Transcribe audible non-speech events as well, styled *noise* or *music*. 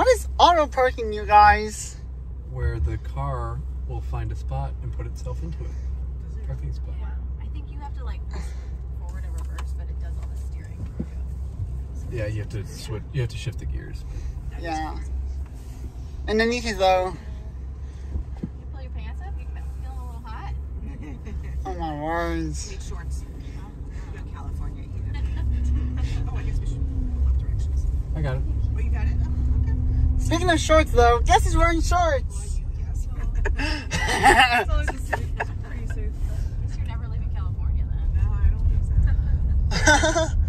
What is auto parking, you guys? Where the car will find a spot and put itself into it. Parking spot. Yeah. I think you have to like press forward and reverse, but it does all the steering. Yeah, you have to switch. You have to shift the gears. Yeah. Underneath you though. You pull your pants up, you feeling a little hot. *laughs* Oh my words. Need shorts. *laughs* No California either. oh, I guess we should flip directions. I got it. You got it? Okay. Speaking of shorts though, guess who's wearing shorts? Yes. As long as it's safe, it's pretty safe. Guess never leaving California then. *laughs* No, I don't think so. *laughs*